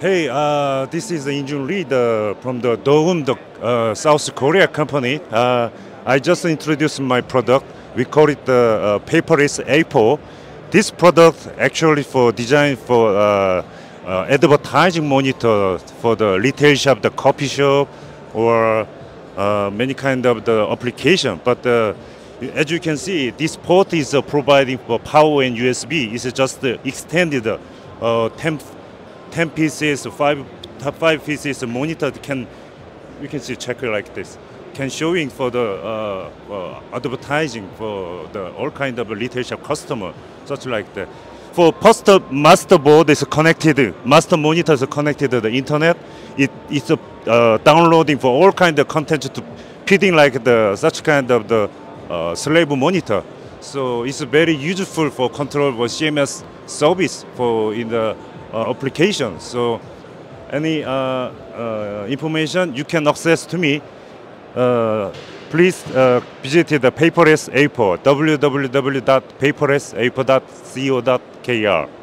Hey, uh, this is Injun Lee the, from the DO-UMM, the uh, South Korea company. Uh, I just introduced my product. We call it the uh, paperless A4. This product actually for design for uh, uh, advertising monitor for the retail shop, the coffee shop, or many kind of the application. But as you can see, this port is providing for power and USB. It's just extended uh, 10, 10 pieces, five, five pieces monitor can, you can see check like this. Can showing for the uh, uh, advertising for the all kind of retail shop customer, such like that. For poster master board is connected, master monitor is connected to the internet. It, It is uh, downloading for all kind of content to feeding like the such kind of the uh, slave monitor. So it's very useful for control for CMS service for in the uh, application. So any uh, uh, information you can access to me. Please visit the paperless A4 www.paperlessapo.co.kr.